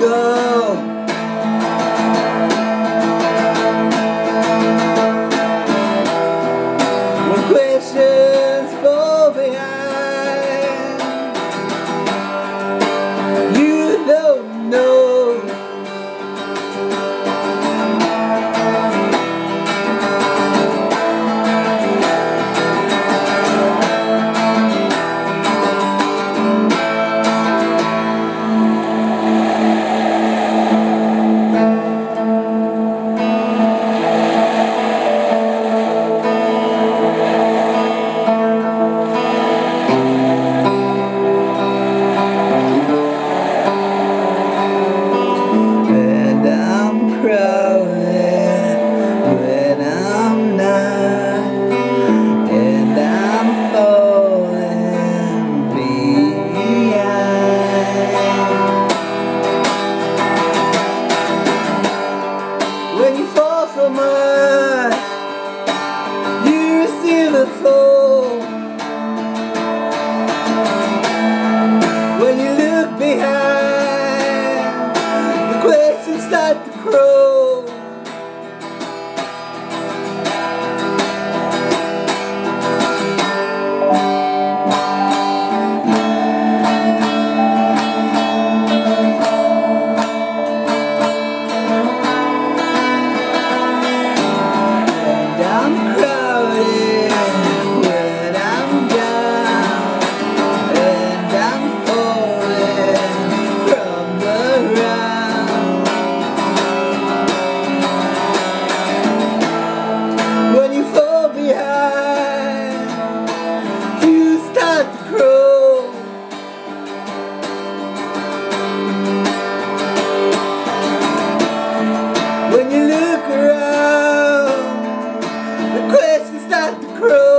go. question When you look behind The questions start to grow. cruise.